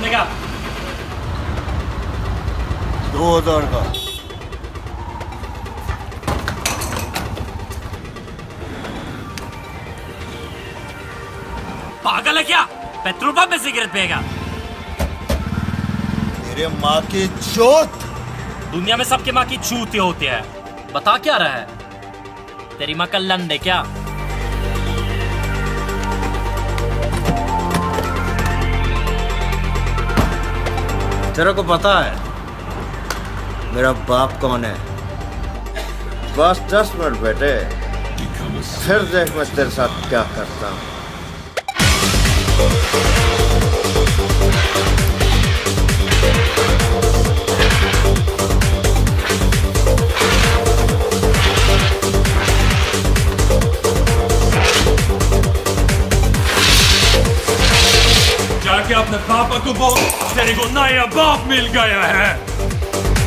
कितने का दो हज़ार का पागल है क्या? पेट्रोल पंप में सिगरेट पिएगा। मेरे माँ की चोट। दुनिया में सबके माँ की चूती होती है। बता क्या रहा है? तेरी माँ का लंड है क्या? तेरे को पता है मेरा बाप कौन है? बस दस मिनट बेटे। फिर देख मैं तेरे साथ क्या करता हूँ। जाके अपने पापा को बोल तेरे को नया बाप मिल गया है।